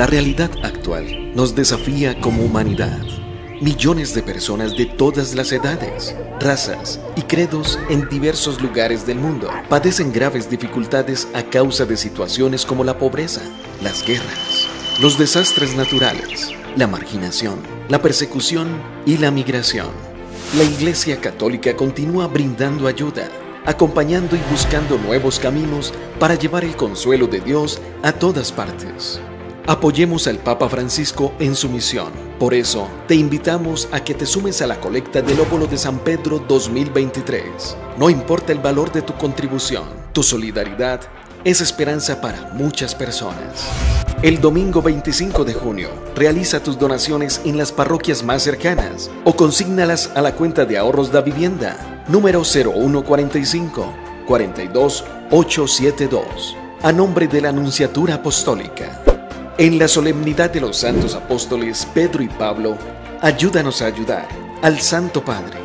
La realidad actual nos desafía como humanidad. Millones de personas de todas las edades, razas y credos en diversos lugares del mundo padecen graves dificultades a causa de situaciones como la pobreza, las guerras, los desastres naturales, la marginación, la persecución y la migración. La Iglesia Católica continúa brindando ayuda, acompañando y buscando nuevos caminos para llevar el consuelo de Dios a todas partes. Apoyemos al Papa Francisco en su misión. Por eso, te invitamos a que te sumes a la colecta del óvulo de San Pedro 2023. No importa el valor de tu contribución, tu solidaridad es esperanza para muchas personas. El domingo 25 de junio, realiza tus donaciones en las parroquias más cercanas o consígnalas a la cuenta de ahorros da vivienda, número 0145 42872, a nombre de la Anunciatura Apostólica. En la solemnidad de los santos apóstoles Pedro y Pablo, ayúdanos a ayudar al Santo Padre